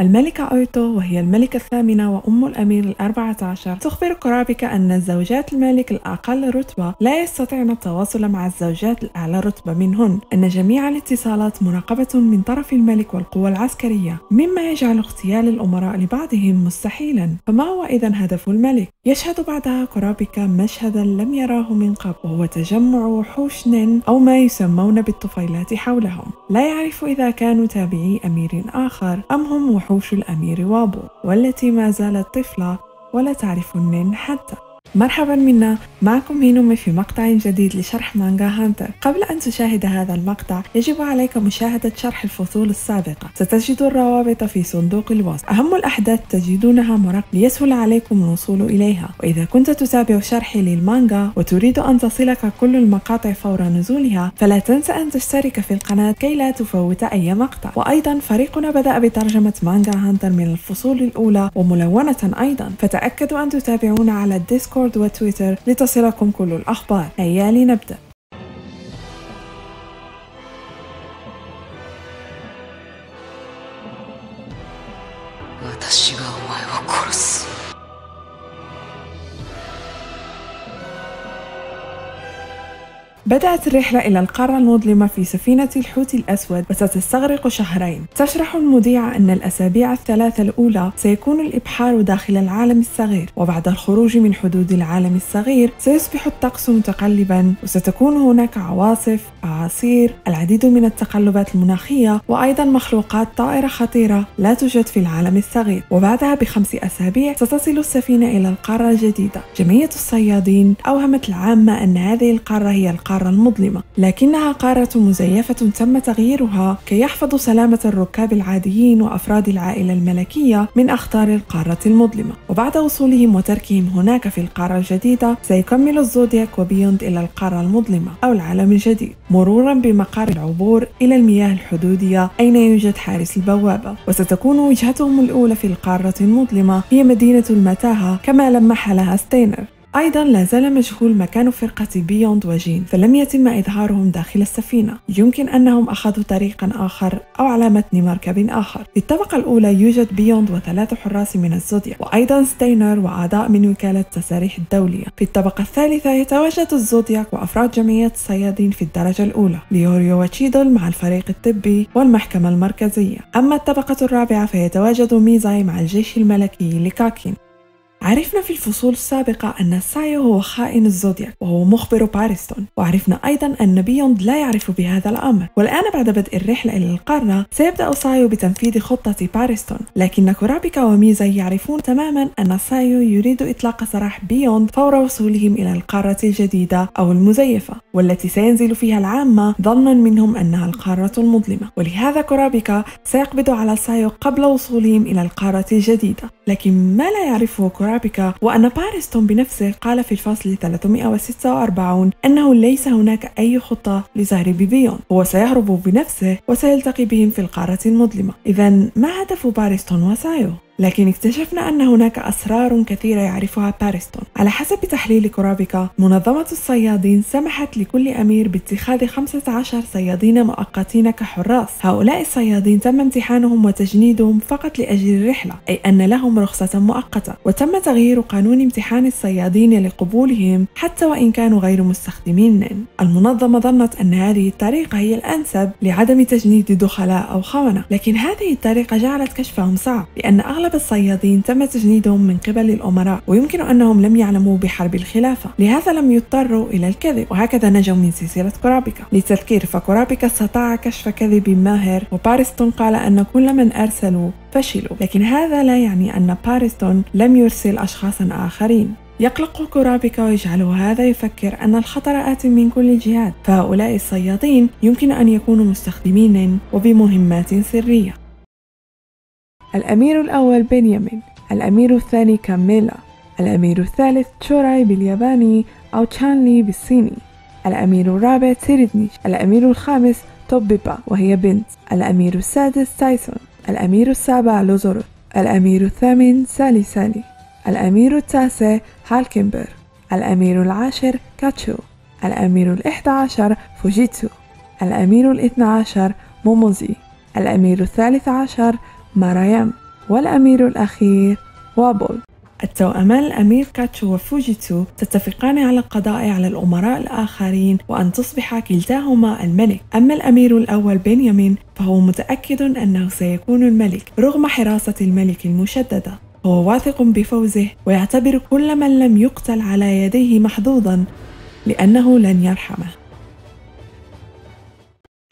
الملكة أويتو وهي الملكة الثامنة وأم الأمير الأربعة عشر. تخبر كورابيكا أن زوجات الملك الأقل رتبة لا يستطيعن التواصل مع الزوجات الأعلى رتبة منهن. أن جميع الاتصالات مراقبة من طرف الملك والقوى العسكرية مما يجعل اغتيال الأمراء لبعضهم مستحيلا. فما هو إذا هدف الملك؟ يشهد بعدها كورابيكا مشهدا لم يراه من قبل وهو تجمع وحوش نين أو ما يسمون بالطفيلات حولهم. لا يعرف إذا كانوا تابعي أمير آخر أم هم وحوش الأمير وابو والتي ما زالت طفلة ولا تعرف النين حتى. مرحبا مينا. معكم هينومي في مقطع جديد لشرح مانجا هانتر. قبل أن تشاهد هذا المقطع يجب عليك مشاهدة شرح الفصول السابقة. ستجد الروابط في صندوق الوصف. أهم الأحداث تجدونها مرقمة ليسهل عليكم الوصول إليها. وإذا كنت تتابع شرحي للمانجا وتريد أن تصلك كل المقاطع فور نزولها فلا تنسى أن تشترك في القناة كي لا تفوت أي مقطع. وأيضا فريقنا بدأ بترجمة مانجا هانتر من الفصول الأولى وملونة أيضا. فتأكدوا أن تتابعونا على الديسكورد ديسكورد وتويتر لتصلكم كل الأخبار. هيا لنبدأ بدأت الرحلة إلى القارة المظلمة في سفينة الحوت الأسود وستستغرق شهرين. تشرح المذيعة أن الأسابيع الثلاثة الأولى سيكون الإبحار داخل العالم الصغير وبعد الخروج من حدود العالم الصغير سيصبح الطقس متقلبا وستكون هناك عواصف أعاصير العديد من التقلبات المناخية وأيضا مخلوقات طائرة خطيرة لا توجد في العالم الصغير. وبعدها بخمس أسابيع ستصل السفينة إلى القارة الجديدة. جمعية الصيادين أوهمت العامة أن هذه القارة هي القارة القارة المظلمة لكنها قارة مزيفة تم تغييرها كي يحفظوا سلامة الركاب العاديين وأفراد العائلة الملكية من أخطار القارة المظلمة. وبعد وصولهم وتركهم هناك في القارة الجديدة سيكمل الزودياك وبيوند إلى القارة المظلمة أو العالم الجديد مرورا بمقار العبور إلى المياه الحدودية أين يوجد حارس البوابة. وستكون وجهتهم الأولى في القارة المظلمة هي مدينة المتاهة كما لمح لها ستينر. أيضا لا زال مجهول مكان فرقة بيوند وجين فلم يتم إظهارهم داخل السفينة. يمكن أنهم أخذوا طريقا آخر أو على متن مركب آخر. في الطبقة الأولى يوجد بيوند وثلاث حراس من الزودياك وأيضا ستينر وأعضاء من وكالة التساريح الدولية. في الطبقة الثالثة يتواجد الزودياك وأفراد جمعية الصيادين في الدرجة الأولى ليوريو وتشيدل مع الفريق الطبي والمحكمة المركزية. أما الطبقة الرابعة فيتواجد ميزاي مع الجيش الملكي لكاكين. عرفنا في الفصول السابقة أن سايو هو خائن الزودياك وهو مخبر باريستون. وعرفنا أيضا أن بيوند لا يعرف بهذا الأمر. والآن بعد بدء الرحلة إلى القارة سيبدأ سايو بتنفيذ خطة باريستون. لكن كورابيكا وميزاي يعرفون تماما أن سايو يريد إطلاق سراح بيوند فور وصولهم إلى القارة الجديدة أو المزيفة والتي سينزل فيها العامة ظنا منهم أنها القارة المظلمة. ولهذا كورابيكا سيقبض على سايو قبل وصولهم إلى القارة الجديدة. لكن ما لا يعرفه كورابيكا وأن باريستون بنفسه قال في الفصل 346 أنه ليس هناك أي خطة لزهر بيبيون. هو سيهرب بنفسه وسيلتقي بهم في القارة المظلمة. إذا ما هدف باريستون وسايو؟ لكن اكتشفنا أن هناك أسرار كثيرة يعرفها باريستون على حسب تحليل كورابيكا منظمة الصيادين سمحت لكل أمير باتخاذ 15 صيادين مؤقتين كحراس. هؤلاء الصيادين تم امتحانهم وتجنيدهم فقط لأجل الرحلة أي أن لهم رخصة مؤقتة. وتم تغيير قانون امتحان الصيادين لقبولهم حتى وإن كانوا غير مستخدمين. المنظمة ظنت أن هذه الطريقة هي الأنسب لعدم تجنيد دخلاء أو خونة لكن هذه الطريقة جعلت كشفهم صعب لأن أغلب أغلب الصيادين تم تجنيدهم من قبل الأمراء ويمكن أنهم لم يعلموا بحرب الخلافة. لهذا لم يضطروا إلى الكذب وهكذا نجوا من سلسلة كورابيكا. للتذكير فكورابيكا استطاع كشف كذب ماهر وباريستون قال أن كل من أرسلوا فشلوا. لكن هذا لا يعني أن باريستون لم يرسل أشخاصا آخرين. يقلق كورابيكا ويجعله هذا يفكر أن الخطر آت من كل الجهات فهؤلاء الصيادين يمكن أن يكونوا مستخدمين وبمهمات سرية. الأمير الأول بنيامين الأمير الثاني كاميلا الأمير الثالث تشوراي بالياباني أو تشانلي بالصيني الأمير الرابع سيريدنيش الأمير الخامس توبيبا وهي بنت الأمير السادس تايسون الأمير السابع لوزورو الأمير الثامن سالي سالي الأمير التاسع هالكنبر الأمير العاشر كاتشو الأمير الإحدى عشر فوجيتسو الأمير الاثنى عشر موموزي الأمير الثالث عشر مارايام والأمير الأخير وابول. التوأمان الأمير كاتشو وفوجيتسو تتفقان على القضاء على الأمراء الآخرين وأن تصبح كلتاهما الملك. أما الأمير الأول بنيامين فهو متأكد أنه سيكون الملك رغم حراسة الملك المشددة. هو واثق بفوزه ويعتبر كل من لم يقتل على يديه محظوظا لأنه لن يرحمه.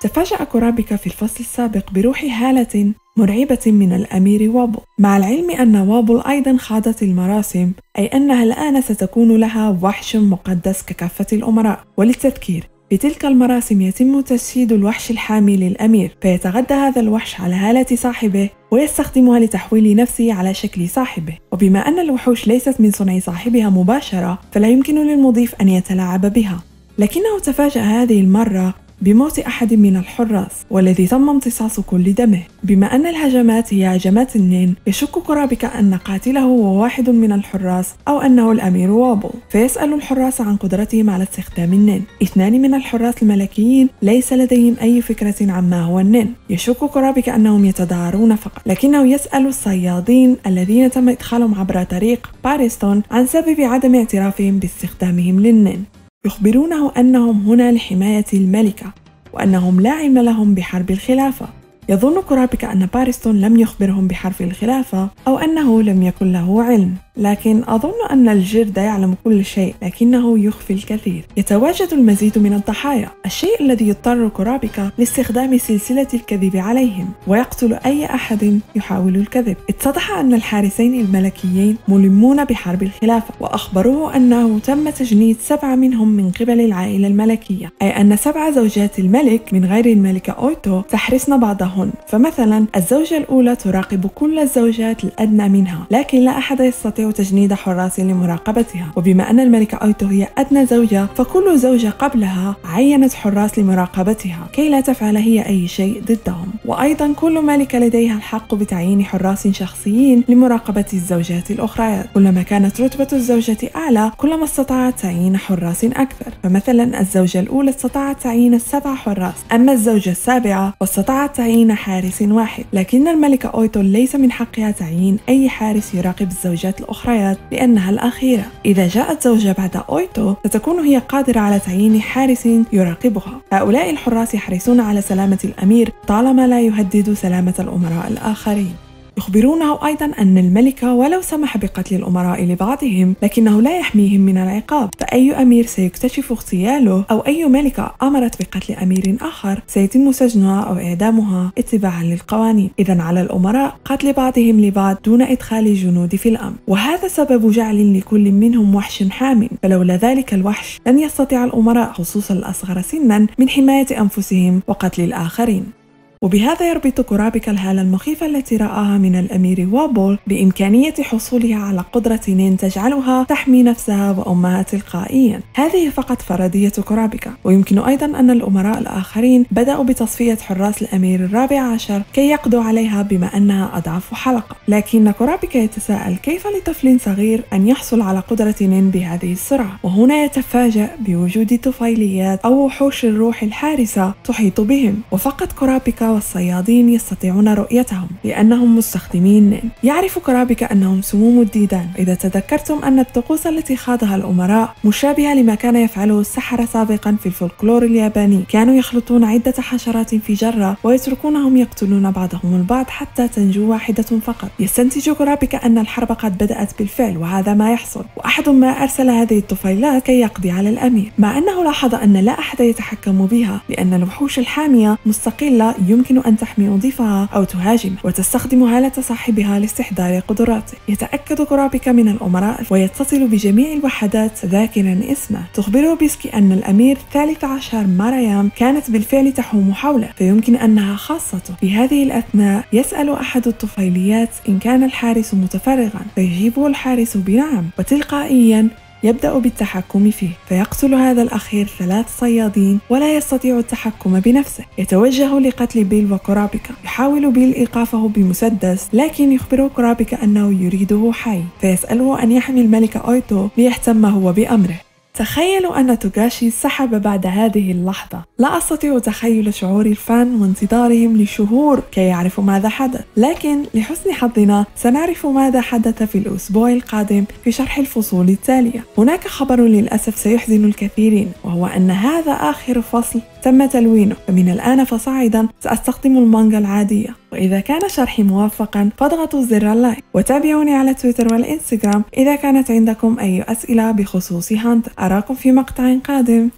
تفاجأ كورابيكا في الفصل السابق بروح هالة مرعبة من الأمير وابل مع العلم أن وابل أيضا خاضت المراسم أي أنها الآن ستكون لها وحش مقدس ككافة الأمراء. وللتذكير في تلك المراسم يتم تجسيد الوحش الحامي للأمير. فيتغذى هذا الوحش على هالة صاحبه ويستخدمها لتحويل نفسه على شكل صاحبه. وبما أن الوحوش ليست من صنع صاحبها مباشرة فلا يمكن للمضيف أن يتلاعب بها. لكنه تفاجأ هذه المرة بموت أحد من الحراس والذي تم امتصاص كل دمه. بما أن الهجمات هي هجمات النين يشك كرابك أن قاتله هو واحد من الحراس أو أنه الأمير وابل. فيسأل الحراس عن قدرتهم على استخدام النين. اثنان من الحراس الملكيين ليس لديهم أي فكرة عما هو النين. يشك كرابك أنهم يتدارون فقط. لكنه يسأل الصيادين الذين تم إدخالهم عبر طريق باريستون عن سبب عدم اعترافهم باستخدامهم للنين. يخبرونه أنهم هنا لحماية الملكة وأنهم لا علم لهم بحرب الخلافة. يظن كرابك أن باريستون لم يخبرهم بحرف الخلافة أو أنه لم يكن له علم. لكن أظن أن الجرد يعلم كل شيء لكنه يخفي الكثير. يتواجد المزيد من الضحايا الشيء الذي يضطر كرابكا لاستخدام سلسلة الكذب عليهم ويقتل أي أحد يحاول الكذب. اتضح أن الحارسين الملكيين ملمون بحرب الخلافة وأخبروه أنه تم تجنيد سبعة منهم من قبل العائلة الملكية أي أن سبع زوجات الملك من غير الملكة أويتو تحرسن بعضهن. فمثلا الزوجة الأولى تراقب كل الزوجات الأدنى منها لكن لا أحد يستطيع تجنيد حراس لمراقبتها. وبما أن الملكة أويتو هي أدنى زوجة فكل زوجة قبلها عينت حراس لمراقبتها. كي لا تفعل هي أي شيء ضدهم. وأيضا كل ملكة لديها الحق بتعيين حراس شخصيين لمراقبة الزوجات الأخريات كلما كانت رتبة الزوجة أعلى كلما استطاعت تعيين حراس أكثر فمثلا الزوجة الأولى استطاعت تعيين سبع حراس. أما الزوجة السابعة واستطاعت تعيين حارس واحد. لكن الملكة أويتو ليس من حقها تعيين أي حارس يراقب الزوجات الأخرى. الأخريات لأنها الأخيرة. إذا جاءت زوجة بعد أويتو ستكون هي قادرة على تعيين حارس يراقبها. هؤلاء الحراس يحرصون على سلامة الأمير طالما لا يهدد سلامة الأمراء الآخرين. يخبرونه أيضا أن الملك ولو سمح بقتل الأمراء لبعضهم لكنه لا يحميهم من العقاب. فأي أمير سيكتشف اغتياله؟ أو أي ملكة أمرت بقتل أمير آخر؟ سيتم سجنها أو إعدامها؟ اتباعا للقوانين. إذا على الأمراء قتل بعضهم لبعض دون إدخال الجنود في الأمر. وهذا سبب جعل لكل منهم وحش حام. فلولا ذلك الوحش لن يستطيع الأمراء خصوصا الأصغر سنا من حماية أنفسهم وقتل الآخرين. وبهذا يربط كرابك الهالة المخيفة التي رآها من الأمير وابول بإمكانية حصولها على قدرة نين تجعلها تحمي نفسها وأمها تلقائيا. هذه فقط فرضية كرابكا ويمكن أيضا أن الأمراء الآخرين بدأوا بتصفية حراس الأمير الرابع عشر كي يقضوا عليها بما أنها أضعف حلقة. لكن كرابكا يتساءل كيف لطفل صغير أن يحصل على قدرة نين بهذه السرعة؟ وهنا يتفاجأ بوجود طفيليات أو وحوش الروح الحارسة تحيط بهم. وفقط كرابكا والصيادين يستطيعون رؤيتهم لأنهم مستخدمين. يعرف كرابك أنهم سموم الديدان. إذا تذكرتم أن الطقوس التي خاضها الأمراء مشابهة لما كان يفعله السحرة سابقا في الفولكلور الياباني. كانوا يخلطون عدة حشرات في جرة ويتركونهم يقتلون بعضهم البعض حتى تنجو واحدة فقط. يستنتج كورابيكا أن الحرب قد بدأت بالفعل وهذا ما يحصل. وأحد ما أرسل هذه الطفيلات كي يقضي على الأمير. مع أنه لاحظ أن لا أحد يتحكم بها لأن الوحوش الحامية مستقلة يمكن يمكن أن تحمي مضيفها أو تهاجمه وتستخدم هالة صاحبها لاستحضار قدراته. يتأكد كورابيكا من الأمراء ويتصل بجميع الوحدات ذاكرا اسمه. تخبره بيسكي أن الأمير الثالث عشر ماريام كانت بالفعل تحوم حوله فيمكن أنها خاصته في هذه الأثناء يسأل أحد الطفيليات إن كان الحارس متفرغا فيجيبه الحارس بنعم. وتلقائيا يبدأ بالتحكم فيه فيقتل هذا الأخير ثلاث صيادين ولا يستطيع التحكم بنفسه. يتوجه لقتل بيل وكرابيكا. يحاول بيل إيقافه بمسدس لكن يخبر كرابيكا أنه يريده حي. فيسأله أن يحمي الملك أويتو ليهتم هو بأمره. تخيلوا أن توغاشي سحب بعد هذه اللحظة. لا أستطيع تخيل شعور الفان وانتظارهم لشهور كي يعرفوا ماذا حدث. لكن لحسن حظنا سنعرف ماذا حدث في الأسبوع القادم في شرح الفصول التالية. هناك خبر للأسف سيحزن الكثيرين وهو أن هذا آخر فصل تم تلوينه. فمن الآن فصاعدا سأستخدم المانجا العادية. وإذا كان شرحي موفقا فاضغطوا زر اللايك وتابعوني على تويتر والإنستغرام إذا كانت عندكم أي أسئلة بخصوص Hunter أراكم في مقطع قادم.